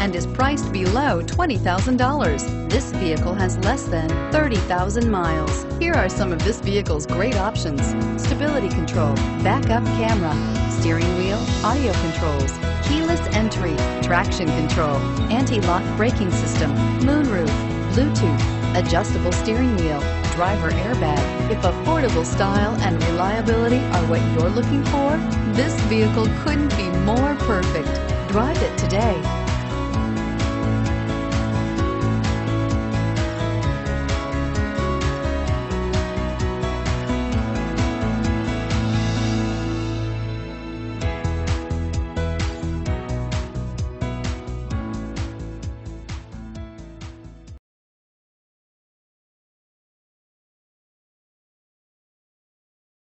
and is priced below $20,000. This vehicle has less than 30,000 miles. Here are some of this vehicle's great options. Stability control, backup camera, steering wheel, audio controls, keyless entry, traction control, anti-lock braking system, moonroof, Bluetooth, adjustable steering wheel, driver airbag. If affordable style and reliability are what you're looking for, this vehicle couldn't be more perfect. Drive it today.